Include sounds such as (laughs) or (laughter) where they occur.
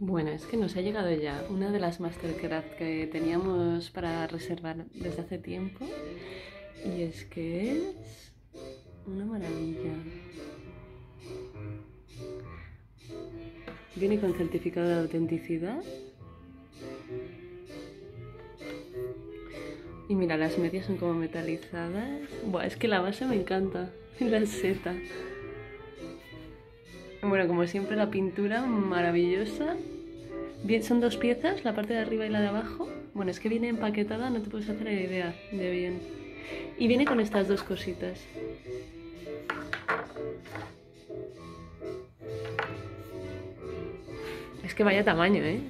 Bueno, es que nos ha llegado ya una de las Mastercraft que teníamos para reservar desde hace tiempo. Y es que es una maravilla. Viene con certificado de autenticidad. Y mira, las medias son como metalizadas. Buah, es que la base me encanta. (laughs) La seta. Bueno, como siempre la pintura maravillosa. Bien, son dos piezas, la parte de arriba y la de abajo. Bueno, es que viene empaquetada, no te puedes hacer la idea de bien. Y viene con estas dos cositas. Es que vaya tamaño, ¿eh?